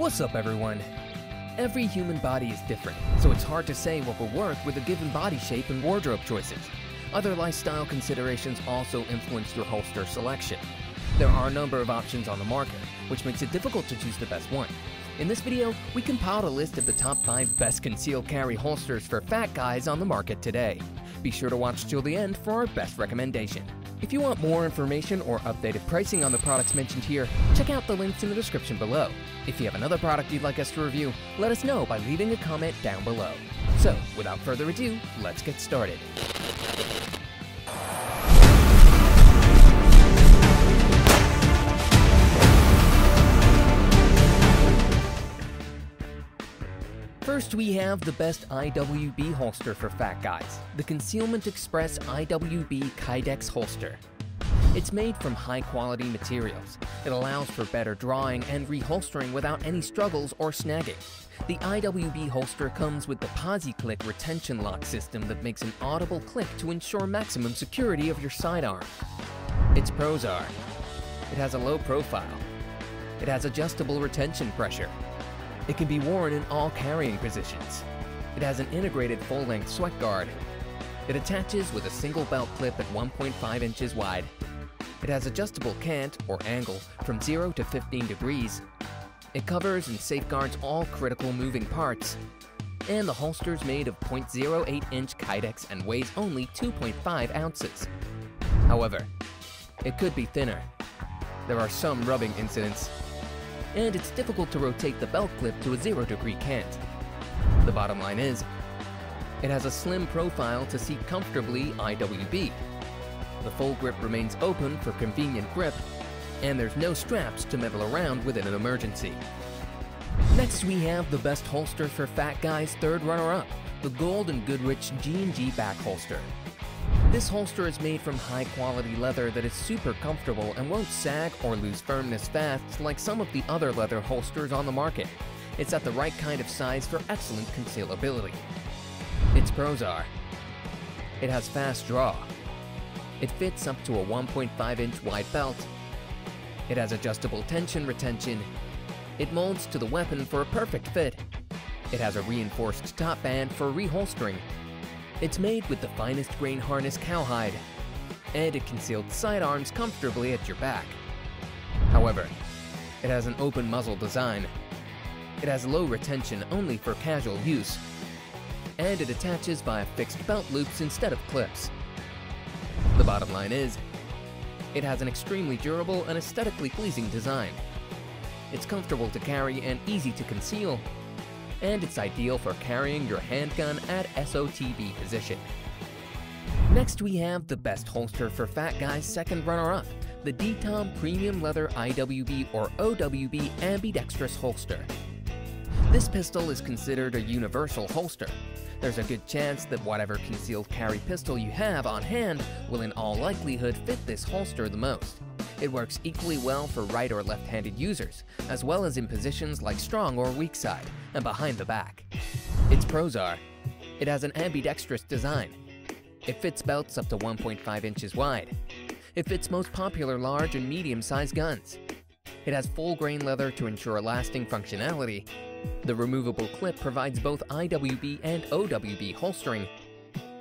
What's up, everyone? Every human body is different, so it's hard to say what will work with a given body shape and wardrobe choices. Other lifestyle considerations also influence your holster selection. There are a number of options on the market, which makes it difficult to choose the best one. In this video, we compiled a list of the top 5 best concealed carry holsters for fat guys on the market today. Be sure to watch till the end for our best recommendation. If you want more information or updated pricing on the products mentioned here, check out the links in the description below. If you have another product you'd like us to review, let us know by leaving a comment down below. So, without further ado, let's get started. First, we have the best IWB holster for fat guys, the Concealment Express IWB Kydex holster. It's made from high quality materials. It allows for better drawing and reholstering without any struggles or snagging. The IWB holster comes with the PosiClick retention lock system that makes an audible click to ensure maximum security of your sidearm. Its pros are it has a low profile, it has adjustable retention pressure, it can be worn in all carrying positions. It has an integrated full-length sweat guard. It attaches with a single belt clip at 1.5 inches wide. It has adjustable cant, or angle, from 0 to 15 degrees. It covers and safeguards all critical moving parts. And the holster's made of 0.08 inch Kydex and weighs only 2.5 ounces. However, it could be thinner. There are some rubbing incidents, and it's difficult to rotate the belt clip to a zero degree cant. The bottom line is, it has a slim profile to seat comfortably IWB. The full grip remains open for convenient grip, and there's no straps to meddle around with in an emergency. Next, we have the best holster for fat guys third runner-up, the Gould and Goodrich G&G back holster. This holster is made from high quality leather that is super comfortable and won't sag or lose firmness fast like some of the other leather holsters on the market. It's at the right kind of size for excellent concealability. Its pros are it has fast draw, it fits up to a 1.5 inch wide belt, it has adjustable tension retention, it molds to the weapon for a perfect fit, it has a reinforced top band for reholstering, it's made with the finest grain harness cowhide, and it concealed sidearms comfortably at your back. However, it has an open muzzle design. It has low retention only for casual use, and it attaches via fixed belt loops instead of clips. The bottom line is, it has an extremely durable and aesthetically pleasing design. It's comfortable to carry and easy to conceal, and it's ideal for carrying your handgun at SOTB position. Next we have the best holster for fat guys second runner-up, the DTOM Premium Leather IWB or OWB Ambidextrous Holster. This pistol is considered a universal holster. There's a good chance that whatever concealed carry pistol you have on hand will in all likelihood fit this holster the most. It works equally well for right or left-handed users, as well as in positions like strong or weak side, and behind the back. Its pros are, it has an ambidextrous design. It fits belts up to 1.5 inches wide. It fits most popular large and medium-sized guns. It has full grain leather to ensure lasting functionality. The removable clip provides both IWB and OWB holstering,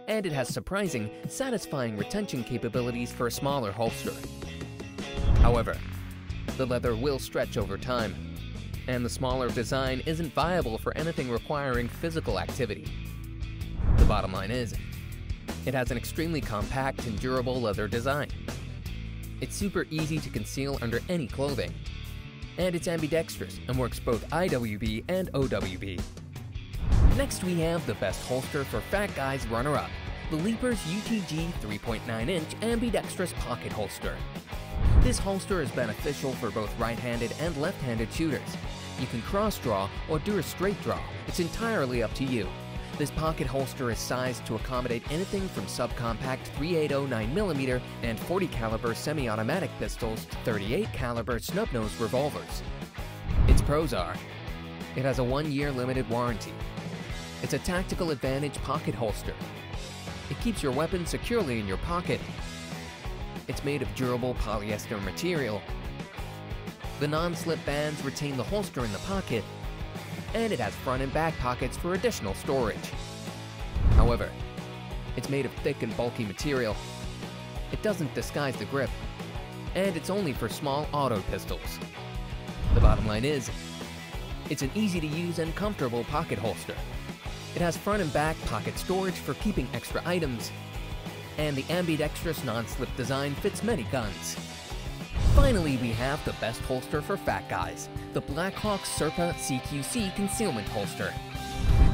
and it has surprising, satisfying retention capabilities for a smaller holster. However, the leather will stretch over time, and the smaller design isn't viable for anything requiring physical activity. The bottom line is, it has an extremely compact and durable leather design. It's super easy to conceal under any clothing, and it's ambidextrous and works both IWB and OWB. Next we have the best holster for fat guys runner-up, the Leapers UTG 3.9-inch ambidextrous pocket holster. This holster is beneficial for both right-handed and left-handed shooters. You can cross-draw or do a straight draw, it's entirely up to you. This pocket holster is sized to accommodate anything from subcompact 380 9mm and 40 caliber semi-automatic pistols to 38 caliber snub-nose revolvers. Its pros are, it has a one-year limited warranty. It's a tactical advantage pocket holster. It keeps your weapon securely in your pocket it's made of durable polyester material. The non-slip bands retain the holster in the pocket, and it has front and back pockets for additional storage. However, it's made of thick and bulky material. It doesn't disguise the grip, and it's only for small auto pistols. The bottom line is, it's an easy to use and comfortable pocket holster. It has front and back pocket storage for keeping extra items, and the ambidextrous non-slip design fits many guns. Finally, we have the best holster for fat guys, the Blackhawk Serpa CQC concealment holster.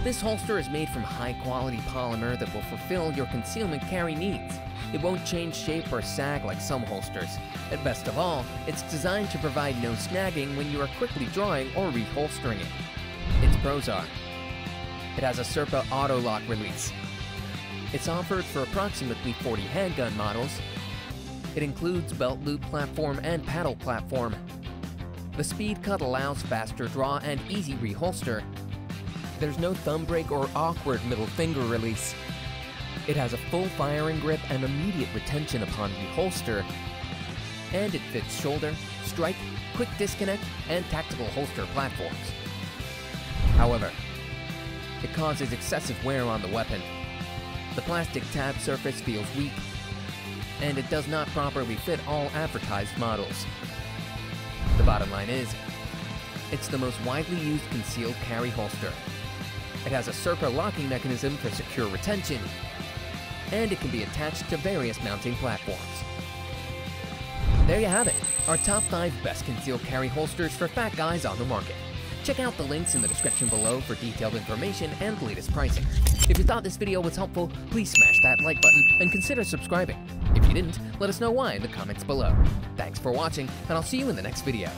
This holster is made from high-quality polymer that will fulfill your concealment carry needs. It won't change shape or sag like some holsters. And best of all, it's designed to provide no snagging when you are quickly drawing or reholstering it. Its pros are, it has a Serpa auto lock release. It's offered for approximately 40 handgun models. It includes belt loop platform and paddle platform. The speed cut allows faster draw and easy reholster. There's no thumb break or awkward middle finger release. It has a full firing grip and immediate retention upon reholster. And it fits shoulder, strike, quick disconnect, and tactical holster platforms. However, it causes excessive wear on the weapon. The plastic tab surface feels weak, and it does not properly fit all advertised models. The bottom line is, it's the most widely used concealed carry holster. It has a Serpa locking mechanism for secure retention, and it can be attached to various mounting platforms. There you have it, our top 5 best concealed carry holsters for fat guys on the market. Check out the links in the description below for detailed information and latest pricing. If you thought this video was helpful, please smash that like button and consider subscribing. If you didn't, let us know why in the comments below. Thanks for watching, and I'll see you in the next video.